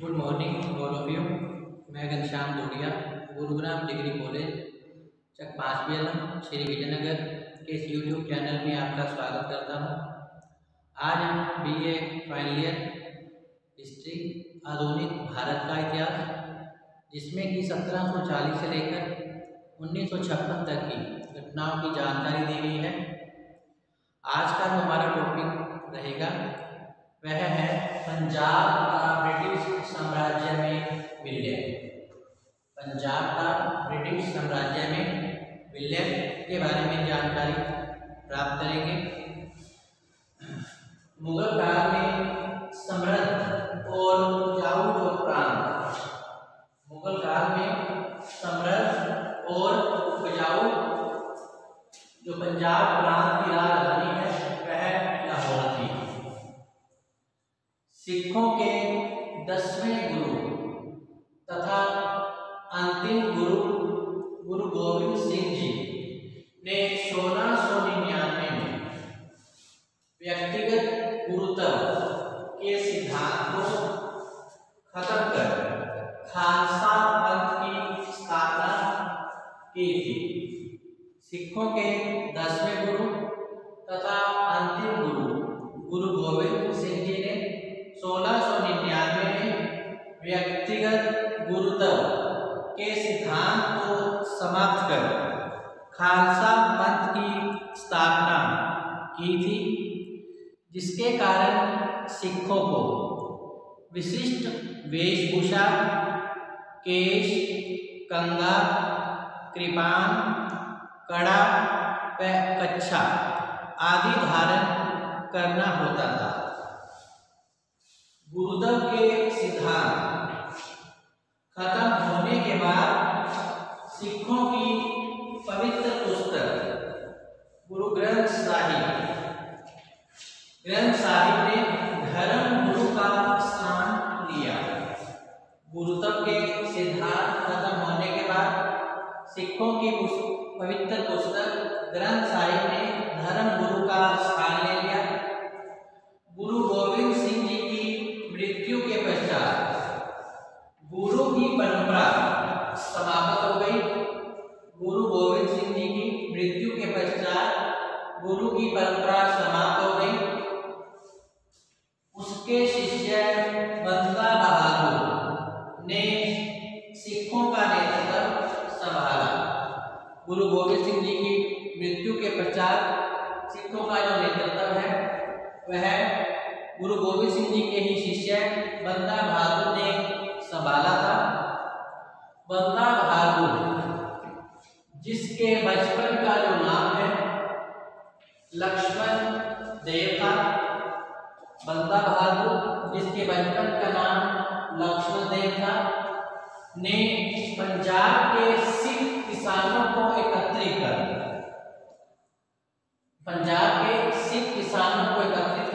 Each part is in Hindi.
Good morning all of you मैं घनश्याम धोडिया गुरुग्राम डिग्री कॉलेज, चक पाँच बी श्री विजयनगर, के इस यूट्यूब चैनल में आपका स्वागत करता हूँ। आज हम B A final year history आधुनिक भारत का इतिहास, जिसमें कि 1740 से लेकर उन्नीस सौ छप्पन तक की घटनाओं की जानकारी दी गई है। आज का जो हमारा टॉपिक रहेगा वह है पंजाब का ब्रिटिश साम्राज्य में विलय पंजाब का ब्रिटिश साम्राज्य में विलय के बारे में जानकारी प्राप्त करेंगे। मुगल काल में समृद्ध और उपजाऊ जो प्रांत मुगल काल में समृद्ध और उपजाऊ जो पंजाब प्रांत सिखों कारण सिखों को। विशिष्ट वेशभूषा, केश, कंगा कृपान कड़ा, व कच्छा आदि धारण करना होता था। गुरुदेव के सिद्धांत खत्म ग्रंथ साहिब ने धर्म गुरु का स्थान लिया। गुरुत्व के सिद्धांत खत्म होने के बाद सिखों की पवित्र पुस्तक ग्रंथ साहिब ने धर्म गुरु का स्थान ले लिया। गुरु गोविंद सिंह जी की मृत्यु के पश्चात गुरु की परंपरा समाप्त हो गई। गुरु गोविंद सिंह जी की मृत्यु के पश्चात गुरु की परंपरा समाप्त जी की मृत्यु के पश्चात सिखों का जो नेतृत्व है, वह गुरु गोविंद सिंह जी के ही शिष्य बंदा बहादुर ने संभाला था। बंदा बहादुर, जिसके बचपन का जो नाम है, लक्ष्मण देव था। बंदा बहादुर, जिसके बचपन का नाम लक्ष्मण देव था, ने पंजाब के सिख किसानों को एकत्रित कर पंजाब के सिख किसानों को एकत्रित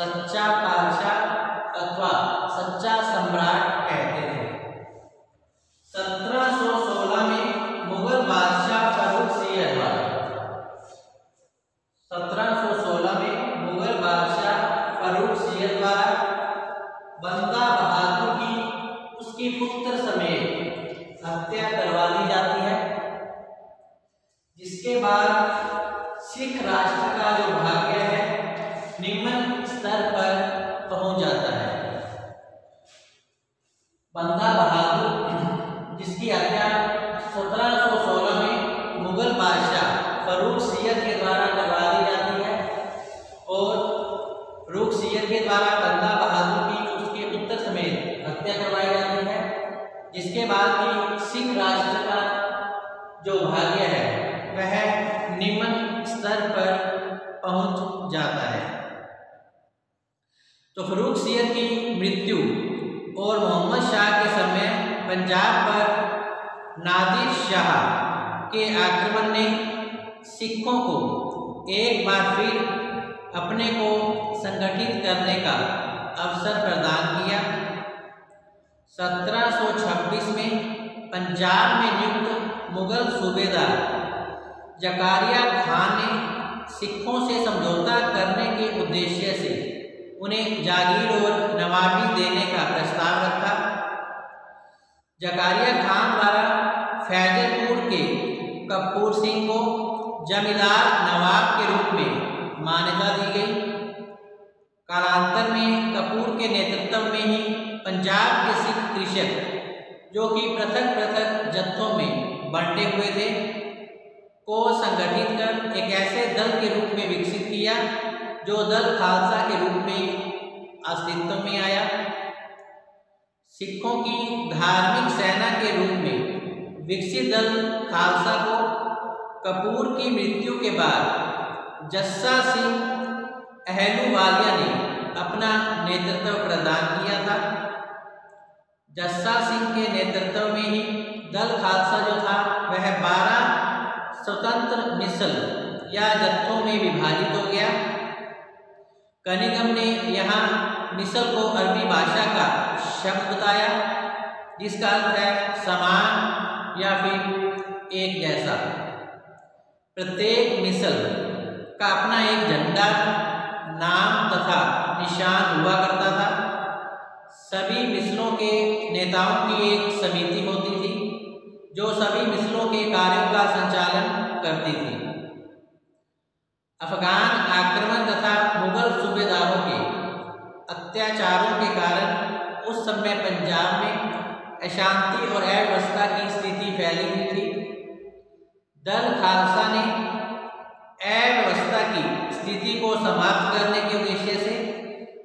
सच्चा बादशाह अथवा सच्चा सम्राट कहते थे बंदा बहादुर जिसकी हत्या 1716 में मुगल बादशाह फरूख सियत के द्वारा करवा दी जाती है और फरूख सियत के द्वारा बंदा बहादुर की उसके पुत्र समेत हत्या करवाई जाती है, जिसके बाद की सिख राष्ट्र का जो भाग्य है, वह निम्न स्तर पर पहुँच जाता है। तो फरूख सियर की मृत्यु और मोहम्मद शाह के समय पंजाब पर नादिर शाह के आक्रमण ने सिखों को एक बार फिर अपने को संगठित करने का अवसर प्रदान किया। 1726 में पंजाब में नियुक्त मुगल सूबेदार जकारिया खान ने सिखों से समझौता करने के उद्देश्य से उन्हें जागीर और नवाबी देने का प्रस्ताव रखा। जकारिया खान द्वारा फैजलपुर के कपूर सिंह को जमींदार नवाब के रूप में मान्यता दी गई। कालांतर में कपूर के नेतृत्व में ही पंजाब के सिख कृषक, जो कि पृथक पृथक जत्थों में बंटे हुए थे, को संगठित कर एक ऐसे दल के रूप में विकसित किया। जो दल खालसा के रूप में अस्तित्व में आया, सिखों की धार्मिक सेना के रूप में विकसित दल खालसा को कपूर की मृत्यु के बाद जस्सा सिंह अहलूवालिया ने अपना नेतृत्व प्रदान किया था। जस्सा सिंह के नेतृत्व में ही दल खालसा जो था, वह बारह स्वतंत्र मिसल या जत्थों में विभाजित हो गया। कनिगम ने यहाँ मिसल को अरबी भाषा का शब्द बताया, जिसका अर्थ है समान या फिर एक जैसा। प्रत्येक मिसल का अपना एक झंडा, नाम तथा निशान हुआ करता था। सभी मिसलों के नेताओं की एक समिति होती थी, जो सभी मिसलों के कार्यों का संचालन करती थी। अफगान आक्रमण तथा मुगल सूबेदारों के अत्याचारों के कारण उस समय पंजाब में अशांति और अव्यवस्था की स्थिति फैली हुई थी। दल खालसा ने अव्यवस्था की स्थिति को समाप्त करने के उद्देश्य से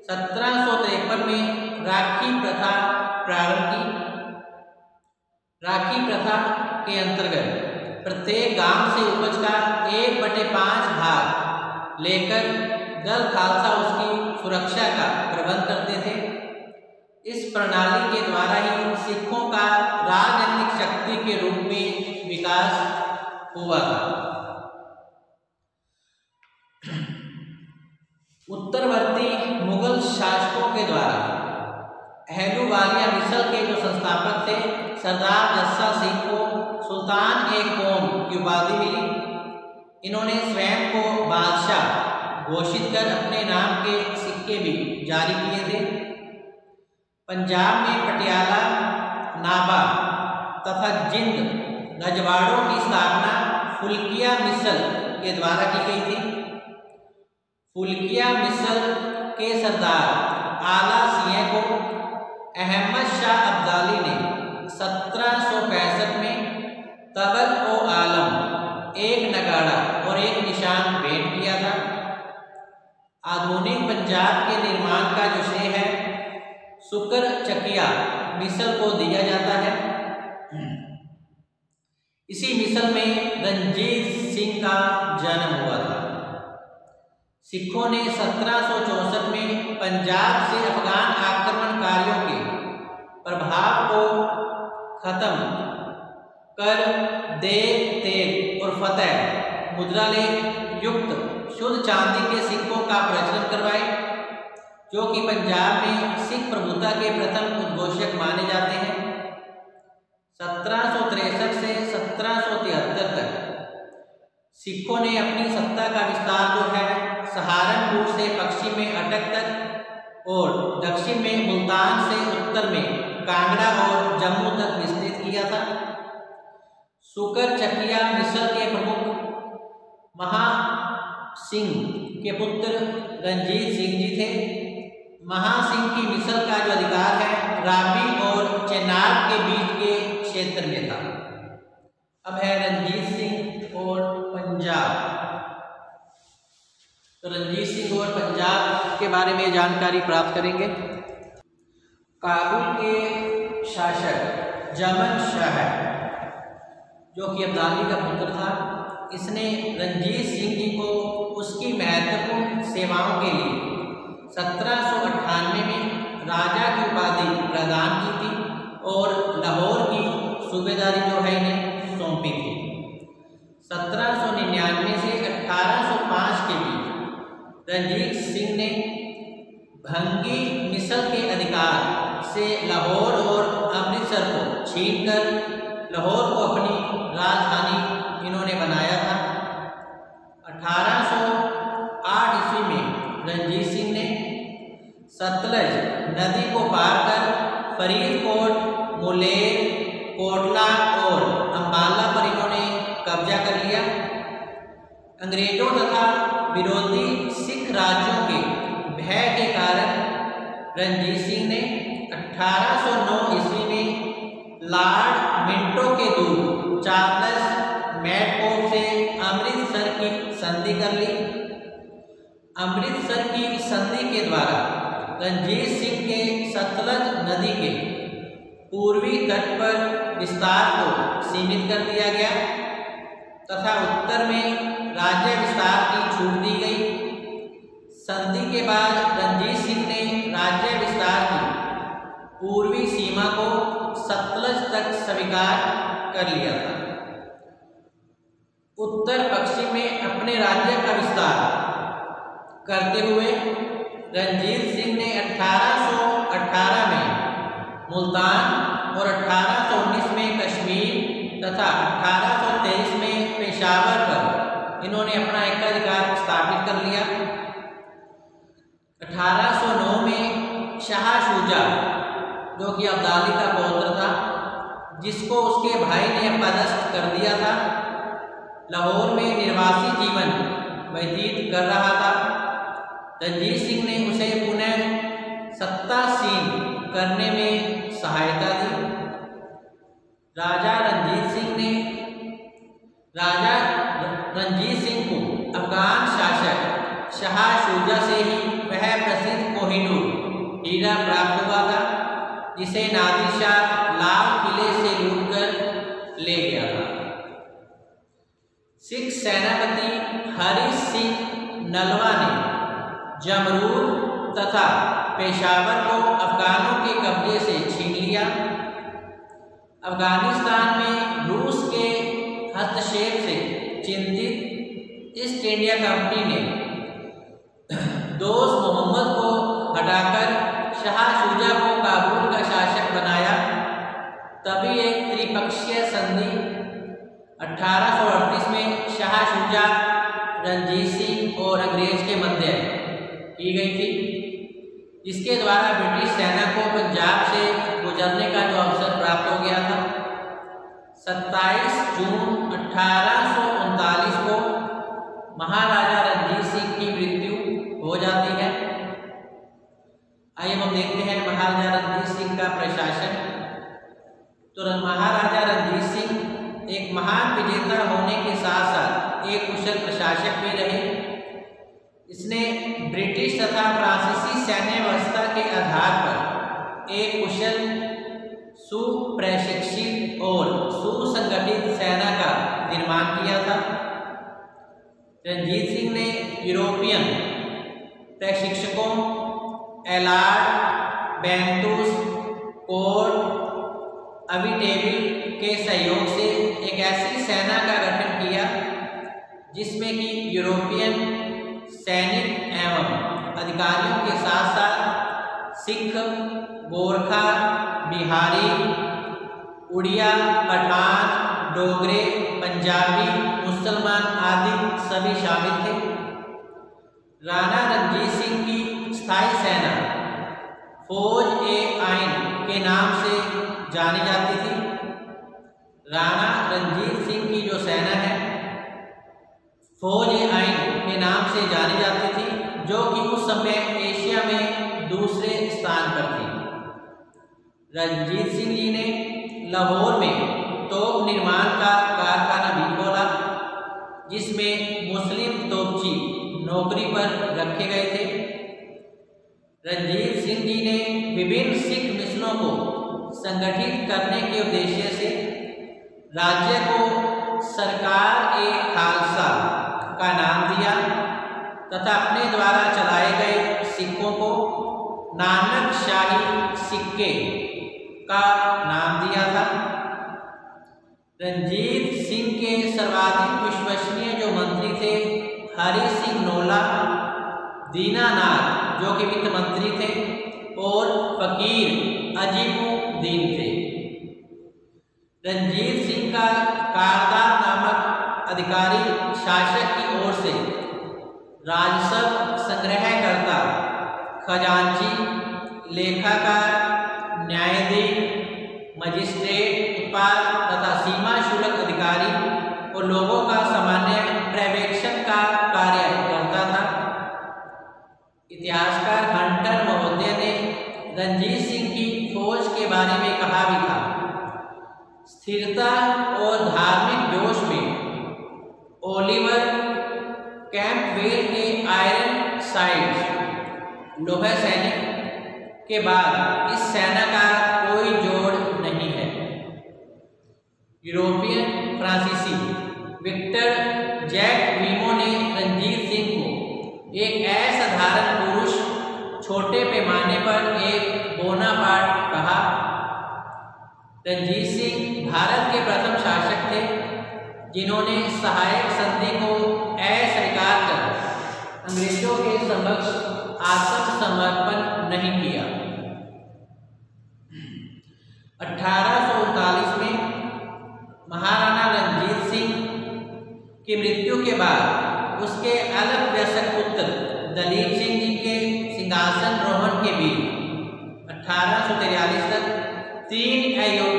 सत्रह सौ तिरपन में राखी प्रथा प्रारंभ की। राखी प्रथा के अंतर्गत प्रत्येक गाँव से उपज का एक बटे पाँच भाग लेकर दल खालसा उसकी सुरक्षा का प्रबंध करते थे। इस प्रणाली के द्वारा ही सिखों का राजनीतिक शक्ति के रूप में विकास हुआ था। उत्तरवर्ती मुगल शासकों के द्वारा अहलूवालिया मिसल के जो संस्थापक थे, सरदार जस्सा सिंह को सुल्तान ए कौम की उपाधि मिली। इन्होंने स्वयं को बादशाह घोषित कर अपने नाम के सिक्के भी जारी किए थे। पंजाब में पटियाला, नाबा तथा जिंद रजवाड़ों की स्थापना फुल्किया मिसल के द्वारा की गई थी। फुल्किया मिसल के सरदार आला सिंह को अहमद शाह अब्दाली ने सत्रह में तबल ओ आलम, एक नगाड़ा और एक निशान भेंट किया था। आधुनिक पंजाब के निर्माण का जो श्रेय है, शुक्र चकिया मिसल को दिया जाता है। इसी मिसल में रंजीत सिंह का जन्म हुआ था। सिखों ने सत्रह में पंजाब से अफगान आक्रमणकारियों के प्रभाव को खत्म कर दे तेग और फतेह। मुद्रालेख युक्त शुद्ध चांदी के सिक्कों का प्रचलन करवाए, जो कि पंजाब में सिख प्रभुता के प्रथम उद्घोषक माने जाते हैं। सत्रह से सत्रह सौ तिहत्तर तक सिखों ने अपनी सत्ता का विस्तार जो है अटक तक और दक्षिण में मुल्तान से उत्तर में कांगड़ा और जम्मू तक विस्तृत किया था। सुकर चकिया मिस्र के प्रमुख महा सिंह के पुत्र रंजीत सिंह जी थे। महासिंह की मिस्र का जो अधिकार है रावी और चेनाब के बीच के क्षेत्र में था। अब है रंजीत सिंह और पंजाब। तो रणजीत सिंह और पंजाब के बारे में जानकारी प्राप्त करेंगे। काबुल के शासक जमन शाह, जो कि अब्दाली का पुत्र था, इसने रंजीत सिंह जी को उसकी महत्वपूर्ण सेवाओं के लिए सत्रह सौ अट्ठानवे में राजा की उपाधि प्रदान की थी और लाहौर की सूबेदारी जो है इन्हें सौंपी थी। सत्रह सौ निन्यानवे से अठारह सौ पाँच के बीच रंजीत सिंह ने भंगी मिसल के अधिकार से लाहौर और अमृतसर को छीनकर लाहौर को अपनी राजधानी इन्होंने बनाया था। 1808 ईस्वी में रंजीत सिंह ने सतलज नदी को पार कर फरीदकोट, मुलेर, कोटला और अम्बाला पर इन्होंने कब्जा कर लिया। अंग्रेज़ों तथा विरोधी राज्यों के भय के कारण रणजीत सिंह ने 1809 ईस्वी में लॉर्ड मिंटो के दूत चार्ल्स मैडकोफ से अमृतसर की संधि कर ली। अमृतसर की संधि के द्वारा रणजीत सिंह के सतलज नदी के पूर्वी तट पर विस्तार को सीमित कर दिया गया तथा उत्तर में राज्य विस्तार की छूट दी गई। संधि के बाद रंजीत सिंह ने राज्य विस्तार की पूर्वी सीमा को सतलज तक स्वीकार कर लिया था। उत्तर पश्चिम में अपने राज्य का विस्तार करते हुए रंजीत सिंह ने 1818 में मुल्तान और 1819 में कश्मीर तथा 1823 में पेशावर पर इन्होंने अपना एकाधिकार स्थापित कर लिया 1809 में शाह शुजा जो कि अब्दाली का पौत्र था, जिसको उसके भाई ने पदस्थ कर दिया था। लाहौर में निर्वासी जीवन व्यतीत कर रहा था। रंजीत सिंह ने उसे पुनः सत्तासीन करने में सहायता दी। राजा रंजीत सिंह ने, राजा रंजीत सिंह को अफगान शासक शाह शुजा से ही वह प्रसिद्ध कोहिनूर हीरा प्राप्त हुआ था। जिसे नादिर शाह लाल किले से लूटकर ले गया था। सिख सेनापति हरि सिंह नलवा ने जमरूद तथा पेशावर को अफगानों के कब्जे से छीन लिया। अफ़गानिस्तान में रूस के हस्तक्षेप से चिंतित ईस्ट इंडिया कंपनी ने दोस्त मोहम्मद को हटाकर शाह शुजा को काबुल का शासक बनाया। तभी एक त्रिपक्षीय संधि 1838 में शाह शुजा रंजीत सिंह और अंग्रेज़ के मध्य की गई थी। जिसके द्वारा ब्रिटिश सेना को पंजाब से गुजरने का जो अवसर प्राप्त हो गया था। 27 जून अठारह सौ उनतालीस को महाराजा हम देखते हैं महाराजा रणजीत सिंह का प्रशासन। तो महाराजा रणजीत सिंह एक महान विजेता होने के साथ साथ एक कुशल प्रशासक भी रहे। इसने ब्रिटिश तथा फ्रांसीसी सैन्य व्यवस्था के आधार पर एक कुशल, सुप्रशिक्षित और सुसंगठित सेना का निर्माण किया था। रणजीत सिंह ने यूरोपियन प्रशिक्षकों एलार्ड बेंतुस कोर्ट अविटेबिल के सहयोग से एक ऐसी सेना का गठन किया जिसमें कि यूरोपियन सैनिक एवं अधिकारियों के साथ साथ सिख, गोरखा, बिहारी, उड़िया, पठान, डोगरे, पंजाबी, मुसलमान आदि सभी शामिल थे। राणा रणजीत सिंह की स्थायी सेना, फौज ए आइन के नाम से जानी जाती थी। राणा रंजीत सिंह की जो सेना है, फौज ए आइन के नाम से जानी जाती थी, जो कि उस समय एशिया में दूसरे स्थान पर थी। रंजीत सिंह जी ने लाहौर में तोप निर्माण का कारखाना भी खोला, जिसमें मुस्लिम तोपची नौकरी पर रखे गए थे। रणजीत सिंह जी ने विभिन्न सिख मिशनों को संगठित करने के उद्देश्य से राज्य को सरकार एक खालसा का नाम दिया तथा अपने द्वारा चलाए गए सिक्कों को नानक शाही सिक्के का नाम दिया था। रंजीत सिंह के सर्वाधिक विश्वसनीय जो मंत्री थे, हरि सिंह नोला, दीनानाथ जो कि वित्त मंत्री थे और फकीर अजीबुद्दीन थे। रंजीत सिंह का कारदार नामक अधिकारी शासक की ओर से राजस्व संग्रहकर्ता खजांची, लेखाकार, न्यायाधीश, मजिस्ट्रेट, उत्पाद तथा लोहा सैनिक के बाद इस सेना का कोई जोड़ नहीं है। यूरोपियन फ्रांसीसी विक्टर जैक वीमो ने रंजीत सिंह को एक असाधारण पुरुष छोटे पैमाने पर एक बोनापार्ट कहा। रणजीत सिंह भारत के प्रथम शासक थे, जिन्होंने सहायक संधि को अस्वीकार कर अंग्रेज़ों के समक्ष आत्मसमर्पण नहीं किया। अठारह में महाराणा रणजीत सिंह की मृत्यु के बाद उसके अलग व्यसक पुत्र दलीप सिंह जी के सिंहासन रोहन के बीच अठारह तक तीन अयोग्य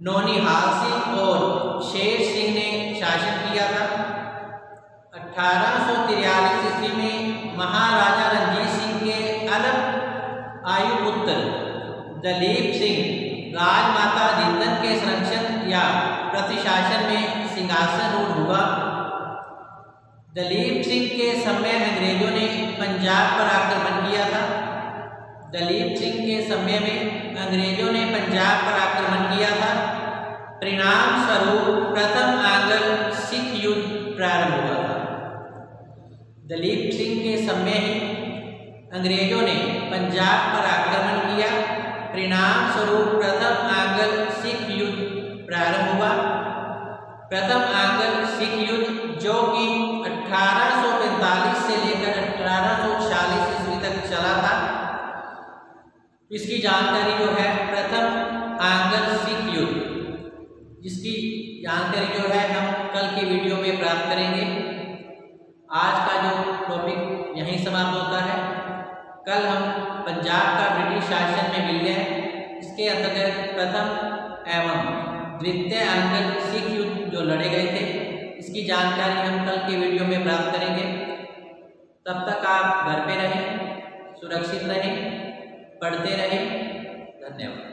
नोनीहाल सिंह और शेर सिंह ने शासन किया था। अठारह सौ तिरयालीस ईस्वी में महाराजा रंजीत सिंह के अलग आयु पुत्र दलीप सिंह राजमाता जिंदन के संरक्षण या प्रतिशासन में सिंहासन रूढ़ हुआ। दलीप सिंह के समय अंग्रेज़ों ने पंजाब पर आक्रमण किया था। दलीप सिंह के समय में अंग्रेज़ों ने पंजाब पर आक्रमण किया था। परिणाम स्वरूप प्रथम आंग्ल सिख युद्ध प्रारंभ हुआ था। दलीप सिंह के समय ही अंग्रेज़ों ने पंजाब पर आक्रमण किया। परिणाम स्वरूप प्रथम आंग्ल सिख युद्ध प्रारंभ हुआ। प्रथम आंग्ल सिख युद्ध जो कि इसकी जानकारी जो है प्रथम आंग्ल सिख युद्ध जिसकी जानकारी जो है हम कल की वीडियो में प्राप्त करेंगे। आज का जो टॉपिक यहीं समाप्त होता है। कल हम पंजाब का ब्रिटिश शासन में विलय इसके अंतर्गत प्रथम एवं द्वितीय आंग्ल सिख युद्ध जो लड़े गए थे, इसकी जानकारी हम कल के वीडियो में प्राप्त करेंगे। तब तक आप घर पे रहें, सुरक्षित रहें। पढ़ते रहें। धन्यवाद।